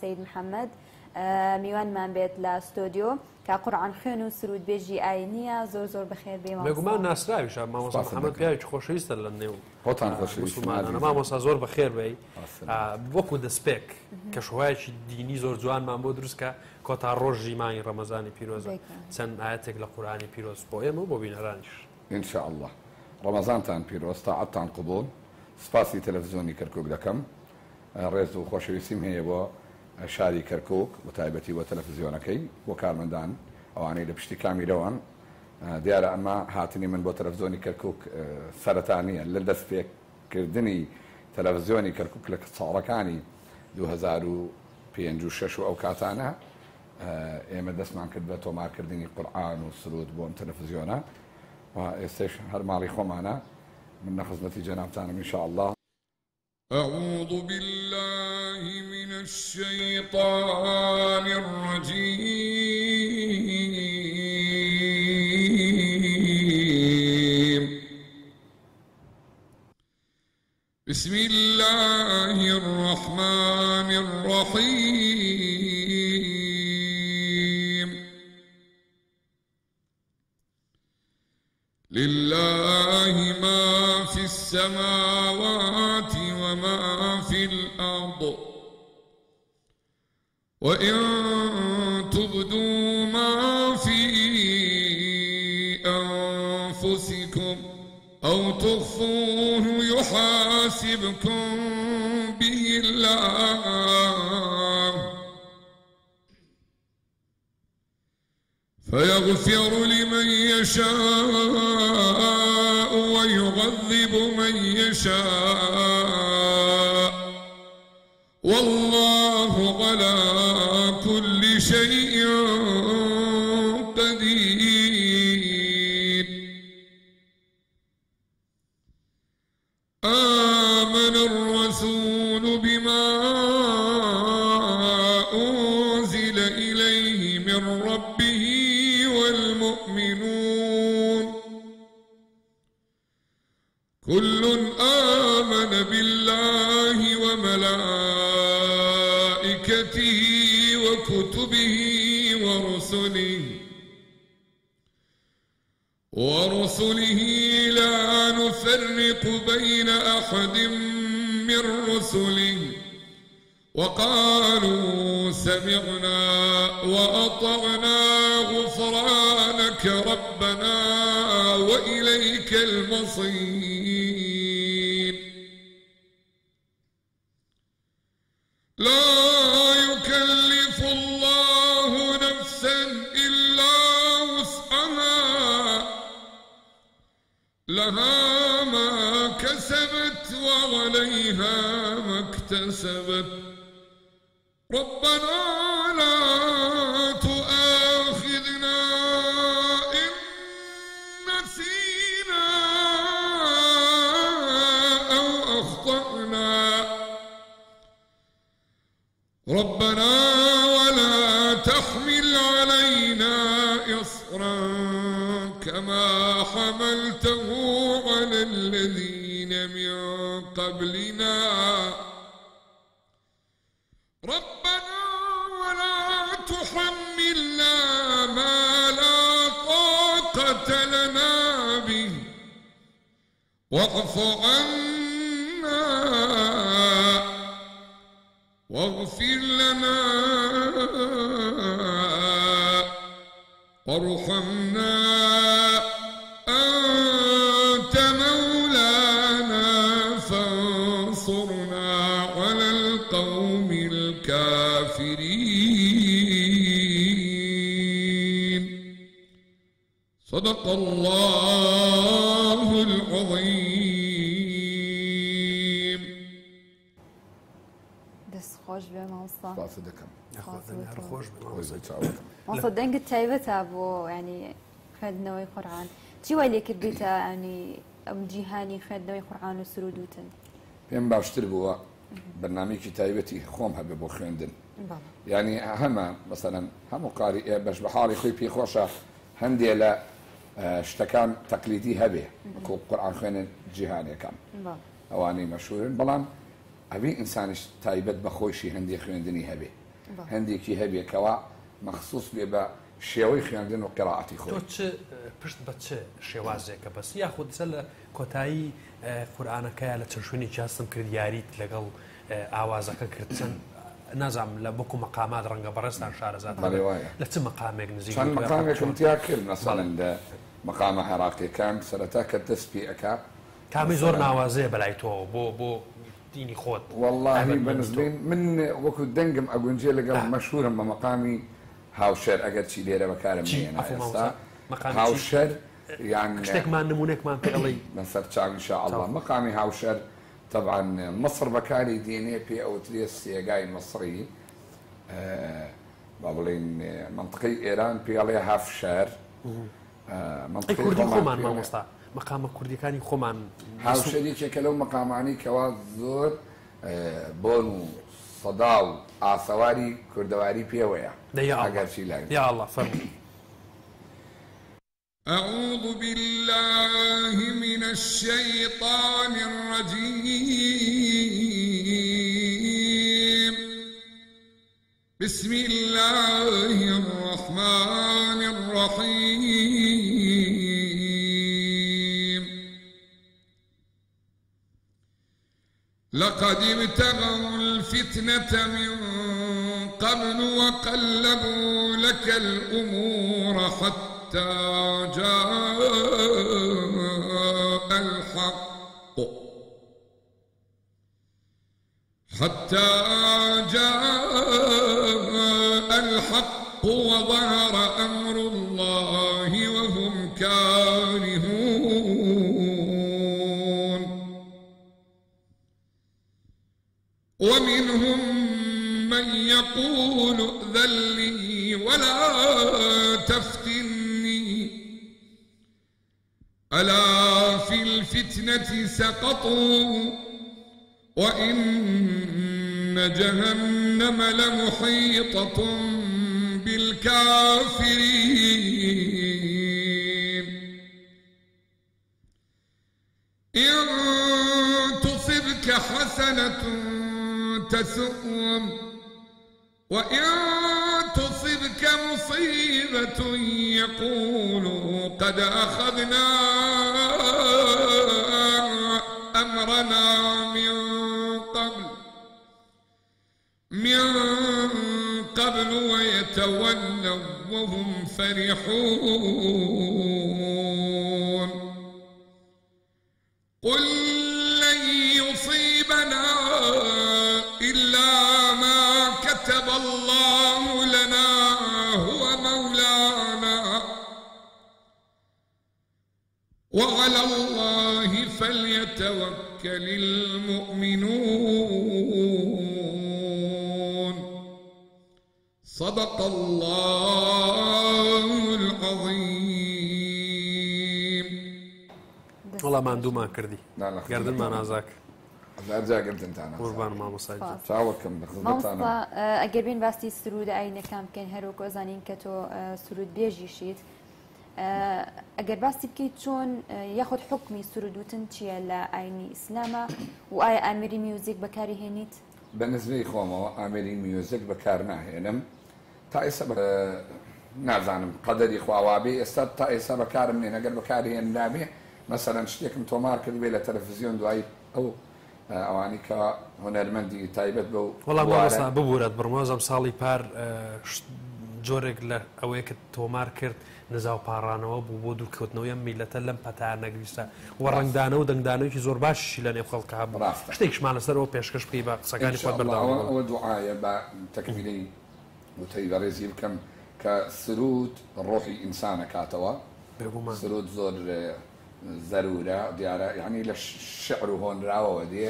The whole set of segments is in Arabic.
سید محەممەد میوانمان بێت لە ستۆدیۆ کا قورآان خوێن و سرود بێژی ئای نییە. زۆر زۆر بەخێر بێ بێگومان ناسراویش مامۆسا محەممەد پیاوی خۆشەویستە لە نێو خۆتان مسلمانە مامۆسا زۆر بەخێر بێ. وەکو دەستپێک کە شوهایکی دینی زۆر جوانمان بۆ دروستکە کۆتا ڕۆژی مای ڕەمەزانی پیرۆزە. چەند ئاەتێک لە قورانی پیرۆز بۆ ئێمە بۆ بینەرانیش. ئینشاء الله ڕەمەزانتان پیرۆز تاعەتان قبول سپاسی تەلەڤزیۆنی کەرکک دەکەم. ڕێز و خۆشەویستیم هەیە بۆ شاری کەرکک و تایبەتی وە تەلەڤزیۆنەکەی بۆ کارمەندان ئەوانەی لە پشتی کامیرەوەن دیارە ئەمە هاتنی من بۆ تەلەڤزیۆنی کەرکک سەرەتانیە لە دەست پێکردنی تەلەڤزیۆنی کەرکک لە ساڵەکانی 2006 و ئەو کاتانە ئێمە دەستمان کرد بە تۆمارکردنی قورآان و سرود بۆم تەلەڤزیۆنە و ئێستش هەر ماڵی خۆمانە. من نەخزمەتی جەنابتانم إن شاء الله أعوذ بالله من الشيطان الرجيم. بسم الله الرحمن الرحيم. لله ما في السماوات وما في الأرض. وإن تبدوا ما في أنفسكم أو تخفوه يحاسبكم به الله فيغفر لمن يشاء ويغذب من يشاء وملائكته وكتبه ورسله ورسله لا نفرق بين أحد من رسله. وقالوا سمعنا وأطعنا غفرانك ربنا وإليك المصير. لا لها ما كسبت وعليها ما اكتسبت. ربنا لا تؤاخذنا واعف عنا واغفر لنا وارحمنا. أنت مولانا فانصرنا على القوم الكافرين. صدق الله العظيم. سپاس دەکەم خۆش دەنگت تایبەتە بۆ ینی خوێندنەوەی قورآان چی وای لێ کردیتە ینی ئەم جیهانی خوێندنەوەی قورآان و سرودوتن پێم باشتر بووە بەنامێکی تایبەتی خۆم هەبێ بۆ خوێندن. ینی هەمە مەسەەن هەموو قاری بەش بە حاڵی خۆی پێخۆشە هەندێ لە شتەکان تەقلیدی هەبێ. کۆ قورآان خوێنن جیهانەکان ئەوانەی مەشورن بەڵام ئەبی ئینسانیش تایبەت بە خۆشی هەندێک خوێندنی هەبێ. بەڵێ. هەندێکی هەبێکەوە مەخصوص بێ بە شێوەی خوێندن و قراعەتی تۆ خۆی چ پشت بە چ شێوازێکە بەس؟ یاخود سە لە کۆتایی قورآانەکەیە لە چەند شوێنی جاستم کرد یاریت لەگەڵ ئاوازەکە کردچەند نازام لە بکو مقامات ڕەنگە بەڕستان شارەزاد بەڵێ وایە. لە چ مقامێک نزیک؟ چەند مقامێکم تیا کرد مەسەڵەن لە مقامە عێراقیەکان سەرەتا کە دەست پێ ئەکا. کامی زۆر ناوازەیە بەلای تۆ بۆ بۆ دینی خۆت والله تایبەتمەند بنزبین من وەکو دەنگم ئەگونجێ لەگەڵ آه. مەشهورم بە مقامی هاوشەر ئەگەر چی لێرە بەکارم چی؟ مێنە عفو ئێستا مامۆستا. مقامی چی؟ هاوشەر یان شتێکمان نمونێکمان پێڵی لەسەر چاو إن شاء الله طبعا. مقامی هاوشەر طبعا مصر بەکاری دێنێ پێ ئەوترێ سێگای مصری آه، با بڵین آه، منطقی ئێران پێڵێ هافشار آه، ئەی منطقەی کوردی خۆمان خۆمان پێڵێ. مامۆستا مقامە کوردیەکانی خۆمان. هاوشەریکێکە لەو مقامانی کەوا زۆر آه، بۆن و سەدا و ئاسەواری کوردەواری پێوەیە. يا ئەگەر چی الله لای يا الله فەرمو. أعوذ بالله من الشيطان الرجيم. بسم الله الرحمن الرحيم. لقد ابتغوا الفتنة من قبل وقلبوا لك الأمور حتى جاء الحق. حتى جاء الحق وظهر أمر الله يقول ائذن لي ولا تفتني. ألا في الفتنة سقطوا وإن جهنم لمحيطة بالكافرين. إن تصبك حسنة تسؤهم وإن تصبك مصيبة يقولوا قد أخذنا أمرنا من قبل من قبل ويتولوا وهم فرحون. فليتوكل المؤمنون. صدق الله العظيم. وڵام ماندوومان کردی لا، لا، گردنمان ئازاک ئەجا گرتنتانە قوربان مامۆسای. چاوەکەم ئەگەر بین باستی سرود ئاینەکان بکەین هەروکۆ زانین کە تۆ ئە، سرود بێژیشیت ئەگەر باسی بکەیت چۆن ئە، یاخود حکمی سرودوتن چییە لە ئاینی ئیسلامە؟ و ئایا ئامری میوزیک بەکاری هێنیت؟ بە نزبەی خۆمەوە ئامری میوزیک بەکار ناهێنم. تا ئێستا نازانم قەدەری خواوابێ ئێستا تا ئێستا بەکارم نێ نەگەر بەکارهێن نابێ مەسەرەن شتێکم تۆمار کرد بێ لە تەلەڤزیۆن دوای ئەو ئەوانی کە هۆنەرمەندی تایبەت بە. مامۆستا ببورەت بڕمۆزم ساڵی پار جۆرێک لە ئەوەیە کە تۆمار کرد نزااو پاڕانەوە بوو بۆ دوورکەوتنەوەی میلەتە لەم پەتا نەگریستە و ڕنگدانە و دەنگدانەوەکی زۆر باشی لە نێو خەڵکە هەبوو. ڕاستە. شتێکشمان لەسەرەوە پێشکەش بکەی بە قسەکانی خۆت بەرداوە ئەوە دوعاە بە تەکمیلی وتەی بەڕێزی بکەم کە سرود ڕۆحی ئینسانە کاتەوە. بێگومان. سرود زۆر زەرورە. دیارە یعنی لە شعر و هۆنراوەوە دێ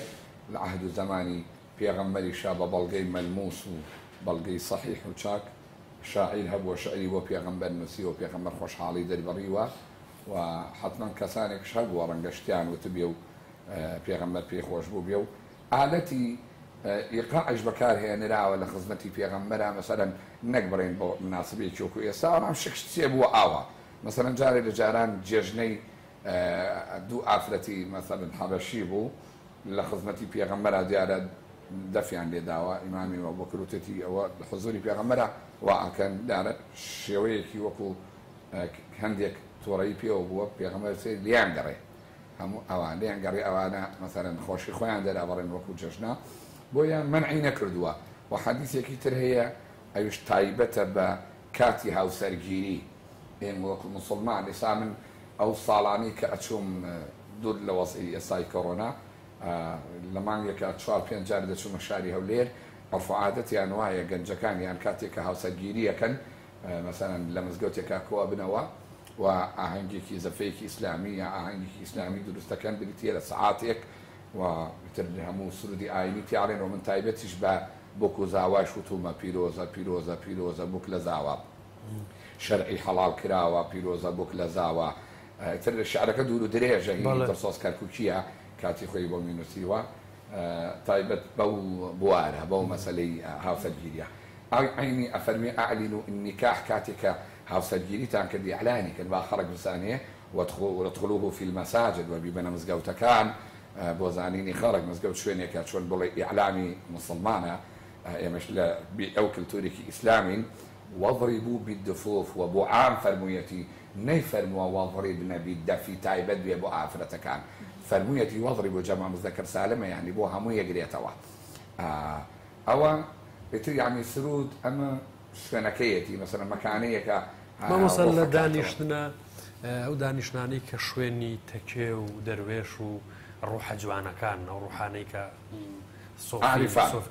لە عهد و زمانی پێغەمبەری شا بە بەڵگەی مەلموس و بەڵگەی صحیح و چاک. شاعیر هەبووە شعری بۆ پێغەمبەر نووسی و پێغەمبەر خۆشحاڵی دەربڕیوە و حتمما کەسانێک هەبووە ڕەنگەشتیان وتە بێ و اه، پێغەمبەر پێی خۆش بوو بێ و. عادەتی ئیقاعش بەکارهێنراوە لە خزمەتی پێغەمبەرە مەسەرەن نەک بڕێن بۆ مناسبی چۆک و ئێستا ئەم شکستێ بووە؟ ئاوە مەسەرەن جارێ لە جاران جێژنەی اه، دوو ئافرەتی مەسەرن حەبەشی بوو لە خزمەتی پێغەمبەرە دیارە دەفیان لێداوە ئیمامی و بۆکروتێتی ئەوە حزوری پێغەمەرە واکەن دارە شێوەیەکی وەکو هەندێک تۆڕی پێوە بووە پێغەمەر سێ لیان گەڕێ هەموو ئەوان لیان گەڕێ ئەوانە مەسەرەن خۆشی خۆیان دەرابڕێن وەکو جەژنا. بۆیان منعی نەکردووە. و حەدیثێکی تر هەیە ئەوش تایبەتە بە کاتی هاوسەرگیری. ئێم وەکو مسلمان ئێسا من ئەو ساڵانی کە ئەچوم دوور لە وەسی ئێستای کۆڕۆنا لە مانگێکە چوار پێنج جار دەچوومە شاری هەولێر. ئەفعادەتیان وایە گەنجەکانیان کاتێککە هاوسەرگیریەکەن مەسەرەن لە مزگەوتێکا کۆوا بنەوە و ئاهنگێکی زەفەیەکی ئیسلامی یا ئاهنگێکی ئیسلامی دروستەکەن بریتە لە سعاتێک و تر هەموو سرودی ئاینی تیاڕێن و من تایبەتیش بە بۆکو زاوای شوتومە پیرۆزە پیرۆزە پیرۆزە بووک لە زاوە شەرعی حەڵال کراوە پیرۆزە بووک لە زاوە تر شعرەکە دوور و درێژە دەسۆس کارکوچیە کاتی خۆی بۆ مینوسیوە تایبەت بەو بوارە بەو مەسلەی هاوسەرگیریە عینی ئەفەرمی ئاعلین و النکاح کاتێکە هاوسەرگیریتان کردی ئەلانی کرد با خەڵک بزانێ وتخلوه في المساجد وبيبنى مزگەوتەکان بۆ زانینی خەڵک مزگەوت شوێنێکە چۆن بڵێ ئیعلامی مسلمانە ئێمەش لە ئەو کللتورێکی ئیسلامین وەضربوا بالدفوف وبۆ عام فەرموویەتی نەیفەرمووە وەضربنە بالدەفی تایبەت بێ بۆ ئافرەتەکان فەرموویەتی وەضری بۆ جەما مزدەکرد سالمە ینی بۆ هەموو یەگرێتەوە. ئەوە بێتر یعنی سرود ئەمە شوێنەکەیەتی مەسەر مەکانەیەکە مامۆسەر لە دانیشتنە ئەو دانیشتانی کە شوێنی تەکێ و دەروێش و ڕوحە جوانەکان ئەو ڕوحانەی کە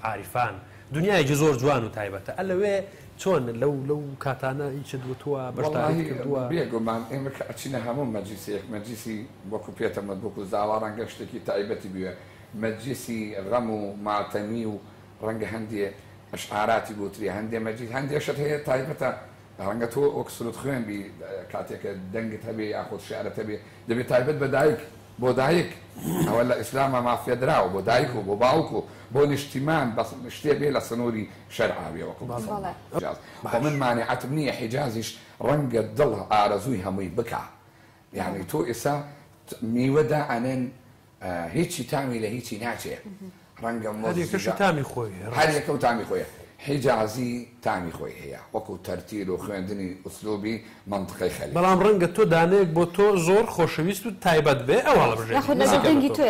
عریفان دنیایکی زۆر جوان و تایبەتە. ئە لەوێ چۆن لەو لەو کاتانە هیچ دووە بەشداری کردووە؟ بێگومان ئێمە ئەچینە هەموو مەجلیسێک مەجلیسی وەکو پێتەمە بۆکو زاواران شتێکی تایبەتی بوێ مەجلیسی ڕەم و ماتەمی و ڕەنگە هەندێ ئەشعاراتی بوتری هەندێ مەجید هەندێشت هەیە تایبەتە. ڕەنگە تۆ ئۆکسلوت خوێن بی کاتێکە دەنگت هەبێ یاخۆ شعرەت هەبێ دەبێت تایبەت بە دایک بۆ دایک ئەوە لە ئیسلامە مافێدراوە بۆ دایک و بۆ باوک و بۆ نیشتیمان شتێ بێ لە سنووری شەرعاویەوە من مانعتم نییە حیجازیش ڕەنگە دڵ ئارەزووی هەمووی بک یعنی تۆ ئێسا میوەدا ئەنێن هیچی تامی لە هیچی ناچێ ڕەنگە تامی خۆی هەر یەکە و تامی خۆیە حیجازی تامی خۆی هەیە. وەکو تەرتیر و خوێندنی ئوسلوبی منطقی خەل بەڵام ڕەنگە تۆ دانەیەک بۆ تۆ زۆر خۆشەویست و تایبەت بێ ئەوە لەژێنگی تۆ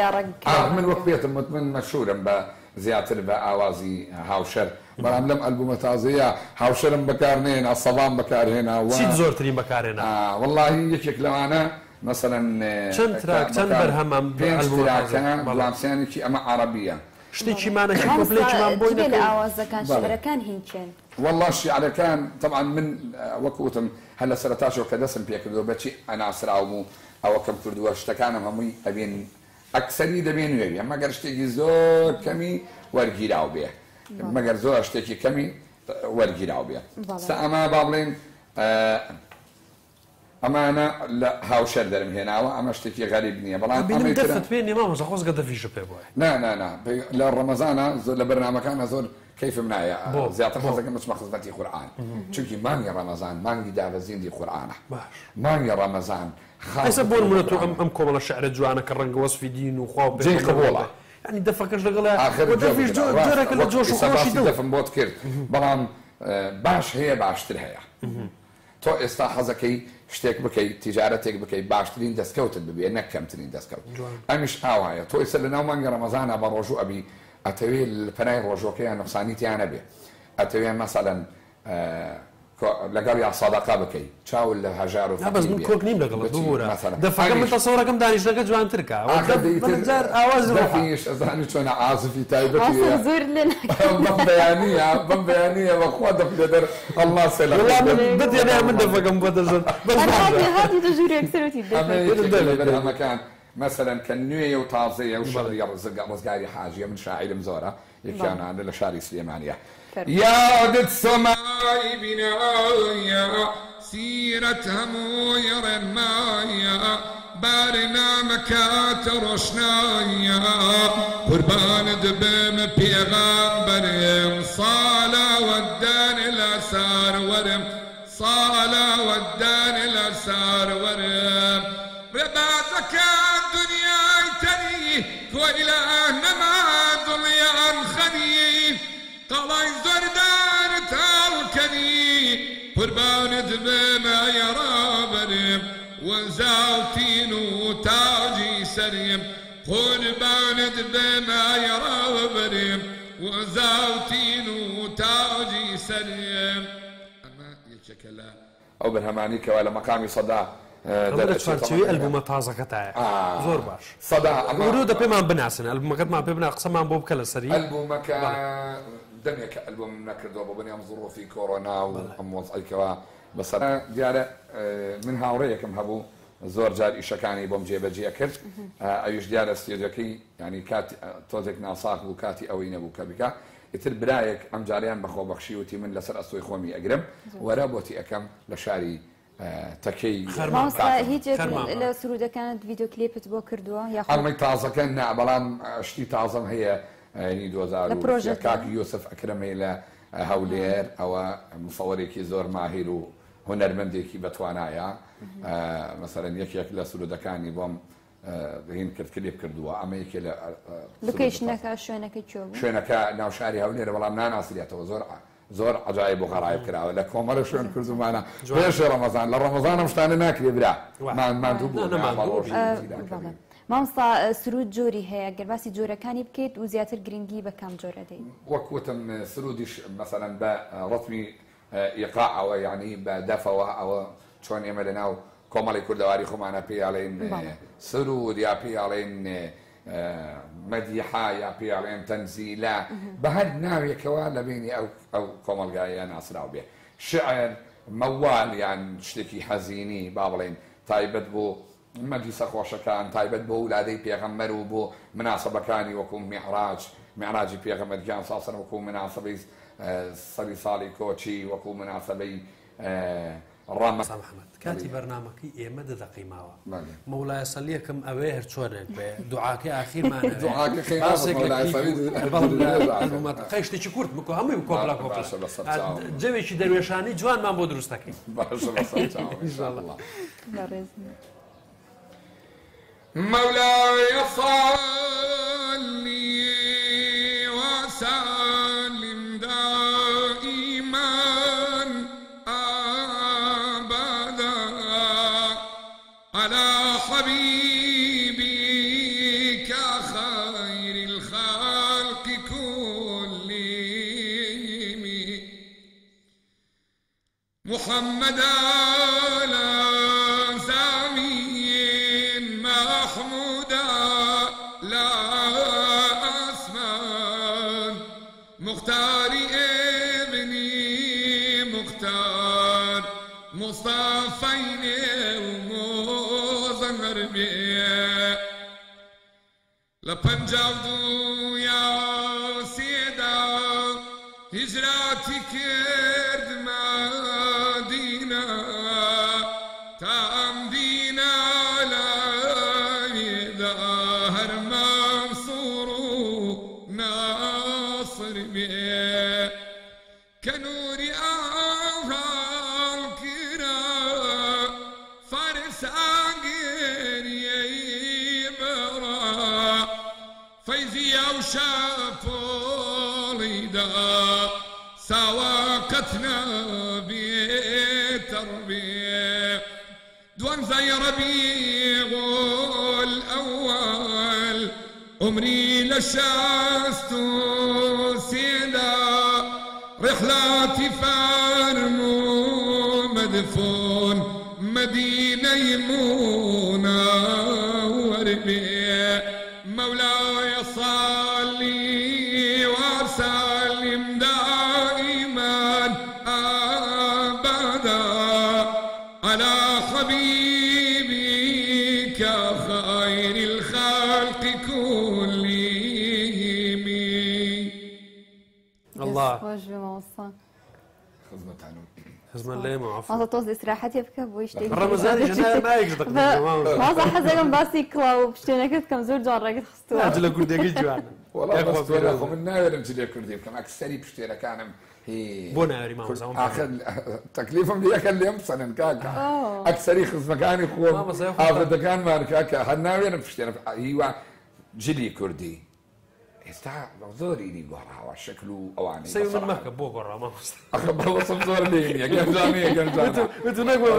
من وەک پێتم من مەشورم بە زیاتر بە ئاوازی هاوشەر. بەڵام لەم ئەلبومە تازەیە هاوشەرم بەکارنێن ئەسەڵام بەکارهێنا زۆرترین بەکارێنا واللهی یەکێک لەوانە مثلا چەند چەند بەرهەمام بڵامسیانێکی ئەمە عربیە. شتێکیمانەکی کۆپلێکیمان بۆی لە ئاوازەکان؟ شعرەکان هینچێن والله شیعرەکان طبعا من وەکوتم هەل لە سەرتاشەوە کە دەسم پێ کردو بەچی ئەناسراوم و ئەوە کەم کردووە شتەکانم هەمووی ئەبێن ئەکسەری دەبێن وێوی مەگەر شتێکی زۆر کەمی وەرگیراو بێ مەگەر زۆر شتێکی کەمی وەرگیراو بێ ئەمە با بڵێن ئەمانە لە هاوشەر دەرم هێناوە ئەمە شتێکی غەریب نییە بەڵام خۆزگە دەفیش پێ بۆە نه نه لە ڕەمەزانە لە بەرنمەکانە زۆر کەیفم نایە زیاتر خۆزەکە مچمە خزمەتی قورآان چونکی مانگی ڕەمەزان مانگی داوە زیندی قورآانە مانگی ڕەمەزان خاصە بۆ منە تو ئەم کۆمەڵە شعرە جوانە کە ڕەنگە وەسفی دین و خوا قبوڵە ینی دەفەکەش لەگەڵ لە جۆش دەفم بۆت کرد بەڵام باش هەیە باشتر هەیە تۆ ئێستا حەزەکەی شتێک بکەیت تیجارەتێک بکەیت باشترین دەستکەوتت ببێ نەکەمترین دەستکەوت. ئەمیش ئاوایە تۆ ئێستا لە ناو مانگە ڕەمەزانە بە ڕۆژوو ئەبی ئەتەوێت پەنای ڕۆژۆکەیان نقصانیتیانە بێ ئەتەوێت مەسەەن لەگەڵ یا سادەقا بکەیت چاول لە هەژار و بەس من کۆک نیم لەگەڵ ببوورە دەفەکە من تەسەوڕەکەم دانیشتەکە جوانترکە. ئاواز ئەزانی چۆنە ئازفی تایبەتی زۆر لێ بەیانە بم بەیانە بەخوا دەفلێ دەر ئەله سێ بێنە من دەفەکەم بۆ دەژن. بەرهەمەکان. مثلەن کە نوێ و تازەیە و شەڕی ڕزگاری حاجیە من شاعرم زۆرە. یەکیانانە لە شاری سلێمانە يادت سماي بنايا سيرة هموير مايا بارنا مكات روشنايا قربان دبم بيغامبر صالة ودان الأسار ورم صالة ودان الأسار ورم. ربا زكاة دنيا تري وإلى نما قەڵای زۆردار تاڵکەنی قوربانت بێمە یەڕابەرم وەزاوتین و تاجی سەریم قوربانت بێمە یەڕابەرم وەزاوتین و تاجی سەریم ئەمە یەکێکە لە ئەو بەرهەمانی کەوا لە مەقامی سەدا لە چوارچوی ئەلبومە تازەکەتایە زۆر باش. سەدا ئەمەورو دە پێمان بناسن ئەلبومەکەتمان پێ بنا قسەمان بۆ بکە لە سەری ئەلبومەکە دەمێک ئەلبوم نەکردەوە بۆ بنیام زڕۆفی کۆڕۆنا و ئەم وەزئیکەوە بەسەر دیارە من هاوڕێیەکم هەبوو زۆر جار ئیشەکانی بۆم جێبەجێ کرد. ئەویش دیارە سێجەکەی ینی کات تۆزێک ناساق بوو کاتی ئەوەی نەبوو کە بکە ئیتر برایەک ئەم جاریان بەخۆ بەخشی وتی من لەسەر ئەستۆی خۆمی ئەگرم وەرە بۆتی ئەەکەم لە شاری تەکەی هیچ لە سرودەکانت ڤیددیو کلیپت بۆ کردووە یا ئەڵمەی تازەکە نا بەڵام شتی تازم هەیە نی 2000 کاک یوسف ئەکرمەی لە هەولێر ئەوە مفەوەێکی زۆر ماهیر و هوەرمەندێکی بەتوانایە. مەسەرەن یەکێک لە سرودەکانی بۆم هین کرد کلێب کردووە. ئەمە یەکێ لە لوکیشنەکە شوێنەکە شوێنەکە ناوشاری هەولێرە بەڵام ناناسیێتەوە زۆر زۆر عجای بۆ غەڕای کراوە. لە کۆمەرە شوێن کردومانە. پێش ڕەمەزان لە ڕەمەزانم شتانە ناکرێ برا. ماندوو مامستا سرود جۆری هەیە. گەرباسی جۆرەکانی بکەیت و زیاتر گرنگی بە کام جۆرە دەین وەکوتم سرودیش مەسەرەن بە ڕتمی ئیقاعەوە یعنی بە دەفەوە ئەوە چۆن ئێمە لە ناو کۆمەڵی کوردەواری خۆمانە پێیاڵێن سرود یا پێیاڵێن مەدیحا یا پێیاڵێن تەنزیلا بە هەر ناوێکەوە لە بینی ئەو ئەو کۆمەلگایە ناسرااو بێ. شعر مەوال یان شتێکی حەزینی با بڵێن تایبەت بۆ مەجلیسە خۆشەکان تایبەت بۆ ولادەی پێغەمبەر و بۆ مناسبەکانی وەکو میعراج میعراجی پێغەمەرگیان ساسن وەکو مناسبەی سەری ساڵی کۆچی وەکو مناسبەی ڕامە محمد کاتی بەرنمەکەی ئێمە دەدەقی ماوە مەولای سەلیەکەم ئەوێ هەر چۆنێک بێ دوعاکە ئاخیرمان خەشتێکی کورت بکە هەمووی کۆپلا کۆ جەوێکی دەروێشانی جوانمان بۆ دروستەکەی. مولاي صلي لەدا هەرمام سوڕ و ناسر بێ کە نووری ئاهاڵ کرا فارس ئاگریەی أو شافوليدا سواقتنا بتربية دوان زي ربيع عمري لشاست سيدا رحلاتي فارمو مدفون مدينة يمونا عنون خزمان لێ مازە تۆز ئیسراحەتی بکە بۆ شتێک مازە حەزەکەم باسی کڵاو و شتێنەکەت کەم زۆر جوان ڕێگەت خستوە لە کوردێکی جوانە من ناوێرم چ لێ کوردی بکەم ئەکسەری پشتێرەکانم بۆ ناوەری تەکلیفم یەکە لێم سەنن کاکە ئەکسەری خزمەکانی خۆ ئافرەتەکان مارکاکە هەر ناوێنم پشتێنە هیوا جلی کوردی ئێستا زۆری دی گۆڕاوە شکل و ئەوانەی سەی من بەسەڕ مەکە بۆ گۆڕا مامۆستا بەڵسم زۆر لێنە گەنجانەیە گەنجانە تو نەگوێ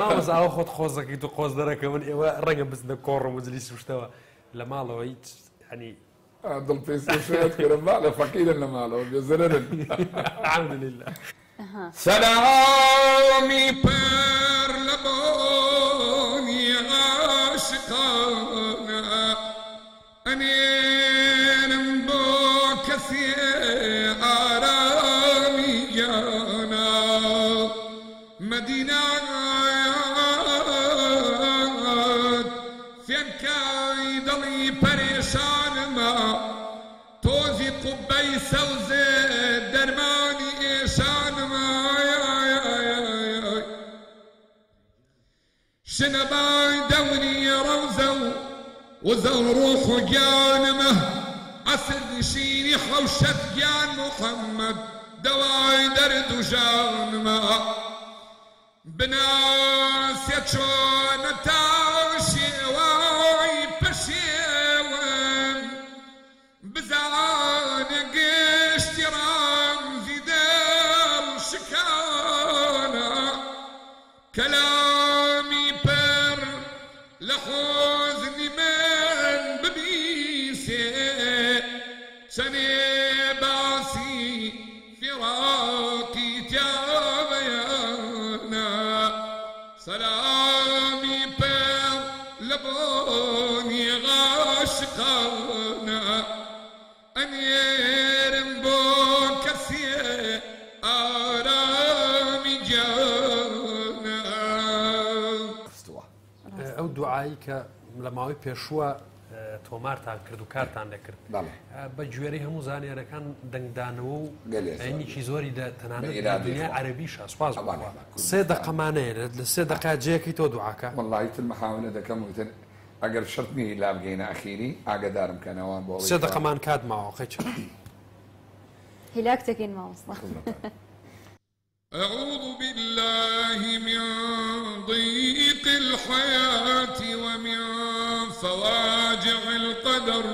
مامۆستا ئەوە خۆت خۆزەکەی تو قۆز دەرەکە من ئێوە ڕەنگە بزنە کۆڕم وجلی سوشتەوە لە ماڵەوە هیچ هەنی دڵ پێست کرم لە فەقیرن لە ماڵەوە بێزرن الحمد لله. سلامی شنەبای دەوری ڕەوزە و وزەو ڕۆح و گیانمە ئەسر نشینی حەوشەت گیان محەممەد دەوای دەرد و ژانمە کە لە ماوەی پێشووە تۆمارتان کرد و کارتان دەکرد. بە گوێری هەموو زانانیێرەکان دەنگدانەوە و ینیکی زۆری تەنانە عربی شاسپاز سێ دەقەمانەیە لە سێ دقا جەیەکی تۆ دوعاکە وڵایتن محاولە دەکەم وتن ئەگەر شتنی لامگەینە ئەخیری ئاگدارم کەنەوە بۆ سێ دقەمان کات ماوەقی هیلاک تەکەین ماوەسڵ. أعوذ بالله من ضيق الحياة ومن فواجع القدر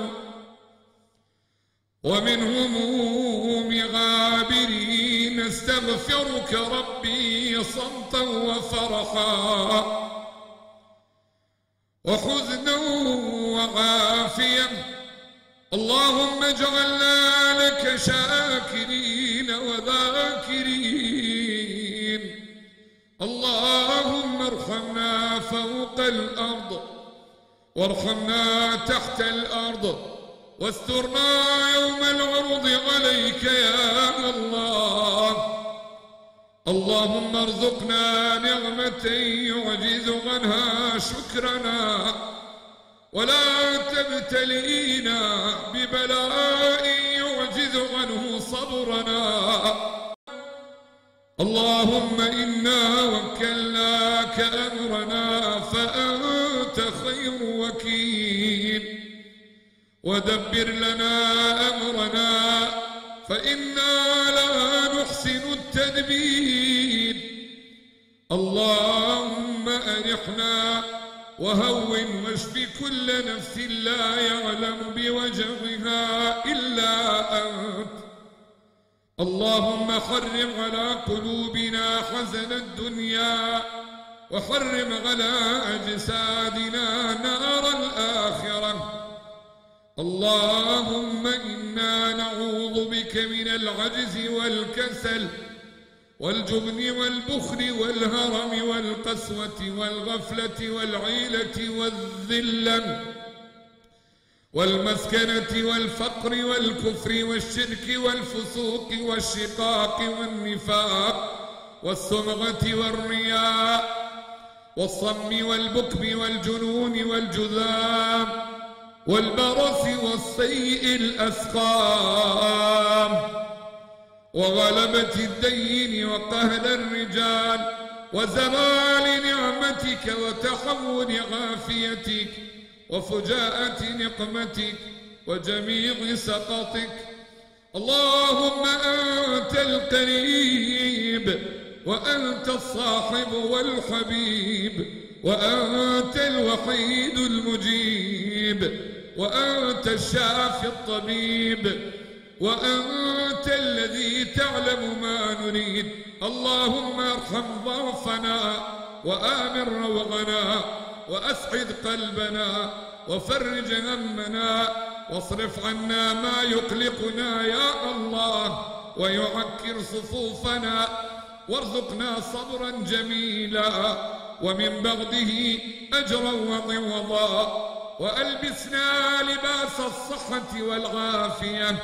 ومن هموم غابرين. استغفرك ربي صمتا وفرحا وحزنا وعافيا. اللهم اجعلنا لك شاكرين وذاكرين. اللهم ارحمنا فوق الأرض وارحمنا تحت الأرض واسترنا يوم العرض عليك يا الله. اللهم ارزقنا نعمة يعجز عنها شكرنا ولا تبتلينا ببلاء يعجز عنه صبرنا. اللهم إنا وكلناك أمرنا فأنت خير وكيل. ودبر لنا أمرنا فإنا لا نحسن التدبير. اللهم أرحنا وهون واشف كل نفس لا يعلم بوجهها إلا أنت. اللهم حرم على قلوبنا حزن الدنيا وحرم على أجسادنا نار الآخرة. اللهم إنا نعوذ بك من العجز والكسل والجبن والبخل والهرم والقسوة والغفلة والعيلة والذلة. والمسكنة والفقر والكفر والشرك والفسوق والشقاق والنفاق والسمعة والرياء والصم والبكم والجنون والجذام والبرص والسيء الأسقام وغلبة الدين وقهر الرجال وزوال نعمتك وتحول عافيتك وفجاءة نقمتك وجميع سقطك. اللهم أنت القريب وأنت الصاحب والحبيب وأنت الوحيد المجيب وأنت الشافي الطبيب وأنت الذي تعلم ما نريد. اللهم ارحم ضعفنا وآمن روغنا وأسعد قلبنا وفرج همنا واصرف عنا ما يقلقنا يا الله ويعكر صفوفنا وارزقنا صبرا جميلا ومن بعده أجرا وعوضا وألبسنا لباس الصحة والعافية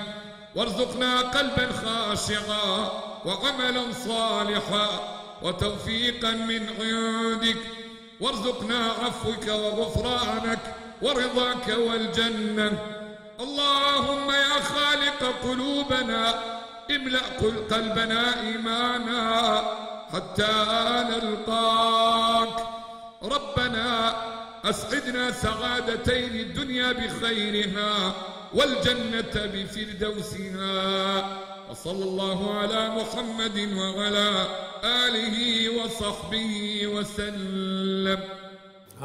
وارزقنا قلبا خاشعا وعملا صالحا وتوفيقا من عندك وارزقنا عفوك وغفرانك ورضاك والجنة. اللهم يا خالق قلوبنا املأ قلبنا إيمانا حتى نلقاك. ربنا أسعدنا سعادتين الدنيا بخيرها والجنة بفردوسها. وصلى الله على محمد وعلى آله وصحبه وسلم.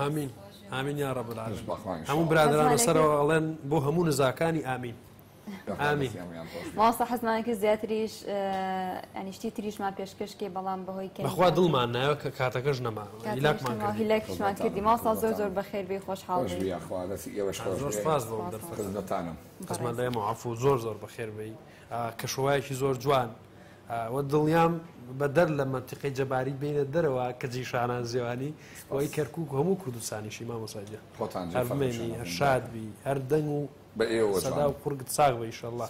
آمين. آمين يا رب العالمين. هەموو برادران ئەڵێن بۆ هەموو نزاکانی ئامین آمين. ماسە حەزمانێکی زیاتریش ئەنی شتی تریشمان پێشکەشکێ بەڵام بەهۆی بەخوا دڵمان نایە کە کاتەکەش نەما هیلاکمان کرد هیلاکیشمان کردی ماسا زۆر زۆر بەخێر بێ خۆشحاڵ خۆش بی ئەخوا دەسی ئێوەش زۆر سپاس بۆ دەرفەت خزمەتانم قسمان لێمە عفو زۆر زۆر بەخێر بی. کەشوایەکی زۆر جوان. وە دڵنیام بە دەر لە منتیقی جەباری بینە دەرەوە کە جیشانان زیێوانی ئەوەی کەرکک هەموو کوردستانیشی مامۆساجە شادبی هەر دەنگ و بە ئێوە قورگت ساغ بە ئیشەڵڵه